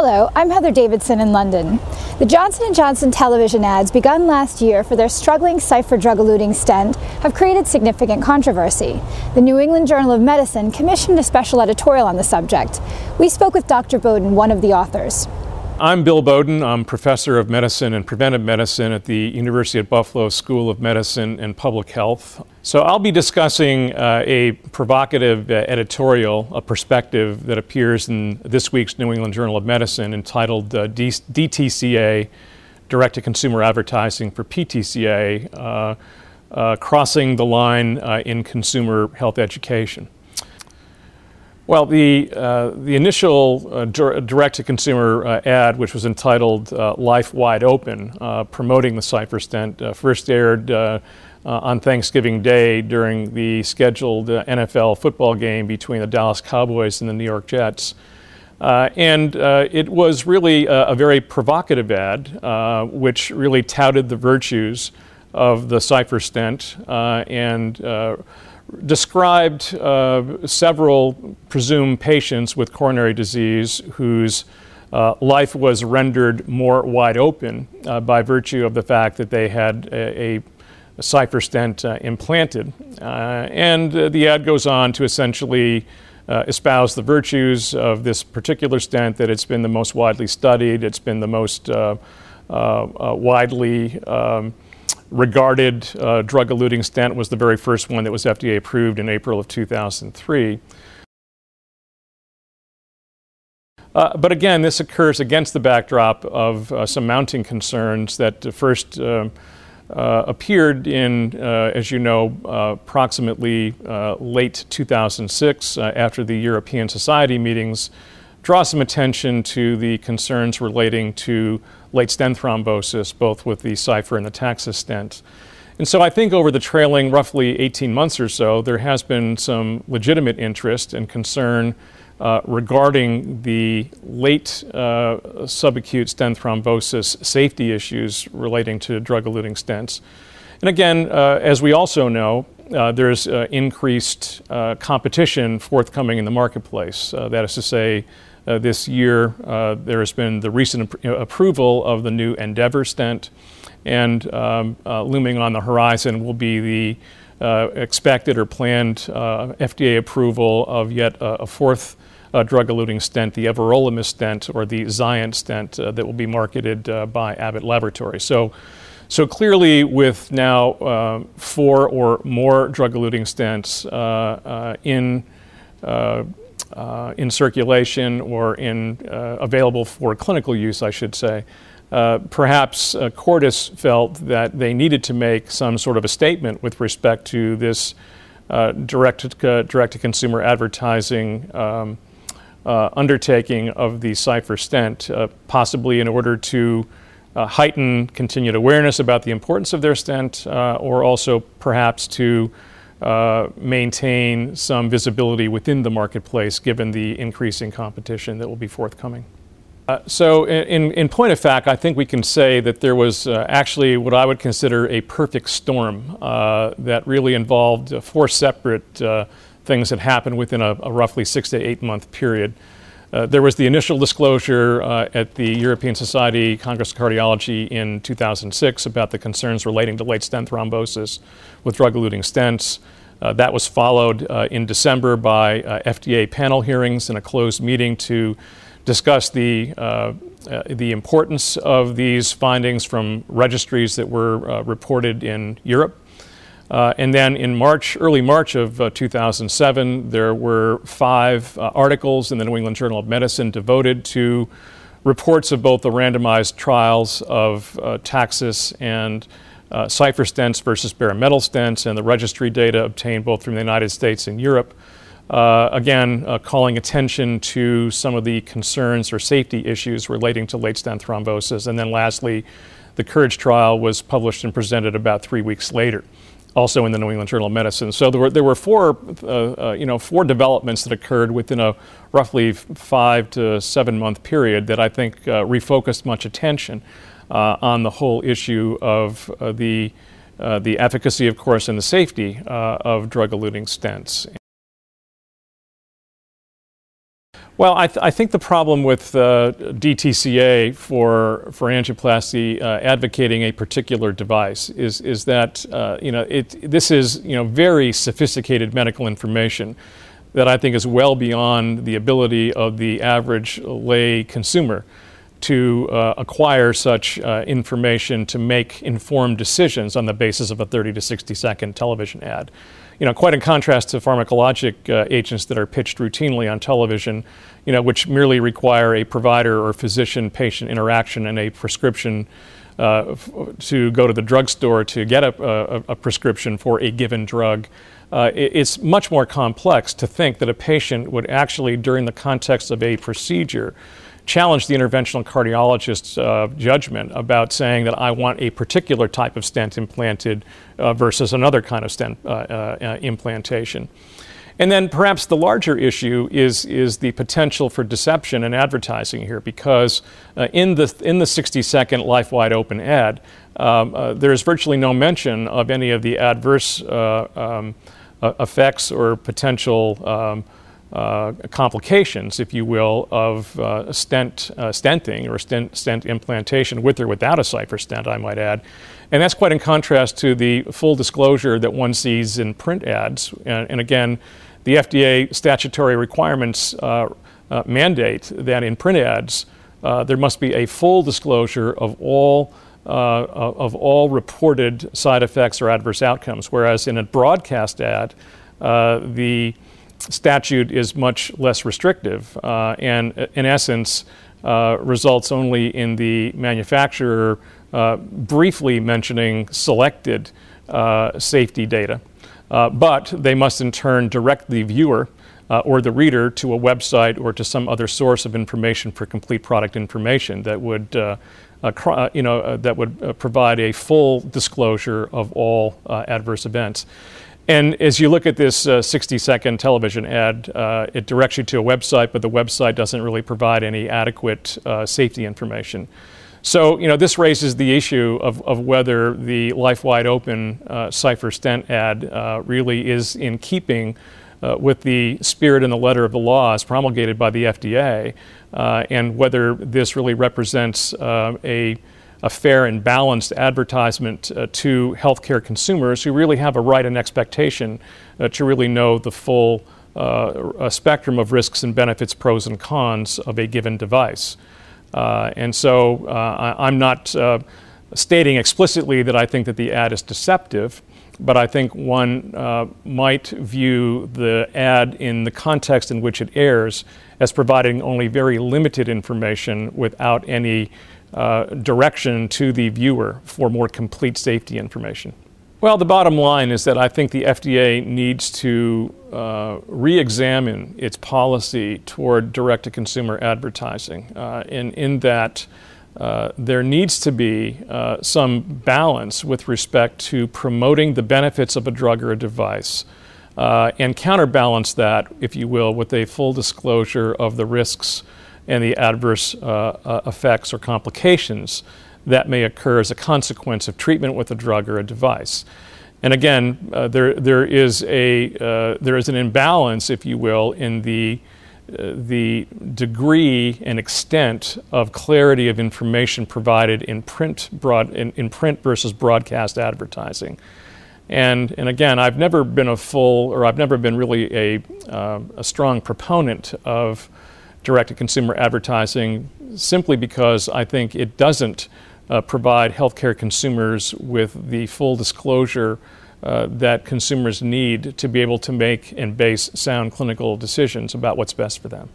Hello, I'm Heather Davidson in London. The Johnson & Johnson television ads begun last year for their struggling Cypher drug-eluting stent have created significant controversy. The New England Journal of Medicine commissioned a special editorial on the subject. We spoke with Dr. Boden, one of the authors. I'm Bill Boden. I'm professor of medicine and preventive medicine at the University at Buffalo School of Medicine and Public Health. So I'll be discussing uh, a provocative uh, editorial, a perspective that appears in this week's New England Journal of Medicine entitled uh, D- DTCA, Direct to Consumer Advertising for PTCA, uh, uh, Crossing the Line uh, in Consumer Health Education. Well, the, uh, the initial uh, direct to consumer uh, ad, which was entitled uh, Life Wide Open, uh, promoting the Cypher stent, uh, first aired on Thanksgiving Day during the scheduled NFL football game between the Dallas Cowboys and the New York Jets. and it was really a, a very provocative ad, which really touted the virtues of the Cypher stent and described uh, several presumed patients with coronary disease whose uh, life was rendered more wide open uh, by virtue of the fact that they had a, a, a Cypher stent uh, implanted. Uh, and uh, the ad goes on to essentially espouse the virtues of this particular stent, that it's been the most widely studied, it's been the most widely um, regarded uh, drug eluting stent was the very first one that was FDA approved in April of 2003. Uh, but again, this occurs against the backdrop of uh, some mounting concerns that first uh, uh, appeared in, uh, as you know, approximately late 2006 after the European Society meetings draw some attention to the concerns relating to late stent thrombosis, both with the Cypher and the Taxus stent. And so I think over the trailing roughly 18 months or so, there has been some legitimate interest and concern uh, regarding the late uh, subacute stent thrombosis safety issues relating to drug eluting stents. And again, uh, as we also know, uh, there's uh, increased uh, competition forthcoming in the marketplace. that is to say, uh, this year, uh, there has been the recent ap- approval of the new Endeavor stent, and um, uh, looming on the horizon will be the uh, expected or planned uh, FDA approval of yet a fourth drug eluting stent, the everolimus stent or the Xience stent, that will be marketed by Abbott Laboratories. So, so clearly, with now uh, four or more drug eluting stents uh, uh, in uh, in circulation or in uh, available for clinical use, I should say. Uh, perhaps uh, Cordis felt that they needed to make some sort of a statement with respect to this uh, direct to, direct to consumer advertising um, uh, undertaking of the Cypher stent, possibly in order to heighten continued awareness about the importance of their stent, or also perhaps to uh, maintain some visibility within the marketplace given the increasing competition that will be forthcoming. Uh, so, in, in, point of fact, I think we can say that there was uh, actually what I would consider a perfect storm uh, that really involved uh, four separate uh, things that happened within a, a, roughly six to eight month period. Uh, there was the initial disclosure uh, at the European Society Congress of Cardiology in 2006 about the concerns relating to late stent thrombosis with drug eluting stents. Uh, that was followed uh, in December by uh, FDA panel hearings and a closed meeting to discuss the, the importance of these findings from registries that were reported in Europe. Uh, and then in March, early March of uh, 2007, there were five uh, articles in the New England Journal of Medicine devoted to reports of both the randomized trials of uh, Taxus and uh, Cypher stents versus bare metal stents and the registry data obtained both from the United States and Europe. Uh, again, calling attention to some of the concerns or safety issues relating to late stent thrombosis. And then lastly, the Courage trial was published and presented about three weeks later also in the New England Journal of Medicine. So there were, there were four, uh, uh, you know, four developments that occurred within a roughly five to seven month period that I think uh, refocused much attention uh, on the whole issue of uh, the, uh, the efficacy, of course, and the safety of drug eluting stents. Well, I, th- I, think the problem with uh, DTCA for for angioplasty uh, advocating a particular device is is that uh, you know it this is you know very sophisticated medical information that I think is well beyond the ability of the average lay consumer to uh, acquire such uh, information to make informed decisions on the basis of a 30 to 60 second television ad you know, quite in contrast to pharmacologic uh, agents that are pitched routinely on television, you know, which merely require a provider or physician-patient interaction and a prescription uh, f- to go to the drugstore to get a, a, a prescription for a given drug. Uh, it, it's much more complex to think that a patient would actually, during the context of a procedure, challenge the interventional cardiologist's uh, judgment about saying that I want a particular type of stent implanted uh, versus another kind of stent uh, uh implantation. And then perhaps the larger issue is, is the potential for deception in advertising here, because uh, in, the, in the 60 second Life Wide Open ad, um, uh, there's virtually no mention of any of the adverse um, effects or potential. Um, uh, complications, if you will, of uh, stent uh, stenting or stent, stent implantation with or without a Cypher stent, I might add. And that's quite in contrast to the full disclosure that one sees in print ads. And, and again, the FDA statutory requirements uh, uh, mandate that in print ads there must be a full disclosure of all. of all reported side effects or adverse outcomes, whereas in a broadcast ad, the statute is much less restrictive uh, and, in essence, uh, results only in the manufacturer uh, briefly mentioning selected uh, safety data. Uh, but they must in turn direct the viewer uh, or the reader to a website or to some other source of information for complete product information that would, you know, that would provide a full disclosure of all adverse events. And as you look at this uh, 60 second television ad, uh, it directs you to a website, but the website doesn't really provide any adequate uh, safety information. So, you know, this raises the issue of, of whether the Life Wide Open uh, Cypher Stent ad uh, really is in keeping uh, with the spirit and the letter of the laws promulgated by the FDA, and whether this really represents a a fair and balanced advertisement uh, to healthcare consumers who really have a right and expectation uh, to really know the full uh, spectrum of risks and benefits, pros and cons of a given device. Uh, and so uh, I, am not uh, stating explicitly that I think that the ad is deceptive, but I think one might view the ad in the context in which it airs as providing only very limited information without any uh, direction to the viewer for more complete safety information? Well, the bottom line is that I think the FDA needs to uh, re examine its policy toward direct to consumer advertising, uh, in, in that uh, there needs to be uh, some balance with respect to promoting the benefits of a drug or a device. Uh, and counterbalance that, if you will, with a full disclosure of the risks and the adverse uh, uh, effects or complications that may occur as a consequence of treatment with a drug or a device. And again, uh, there, there, is a, uh, there is an imbalance, if you will, in the, uh, the degree and extent of clarity of information provided in print, broad, in, in print versus broadcast advertising. And, and again, I've never been a full, or I've never been really a, uh, a strong proponent of direct to consumer advertising simply because I think it doesn't uh, provide healthcare consumers with the full disclosure uh, that consumers need to be able to make and base sound clinical decisions about what's best for them.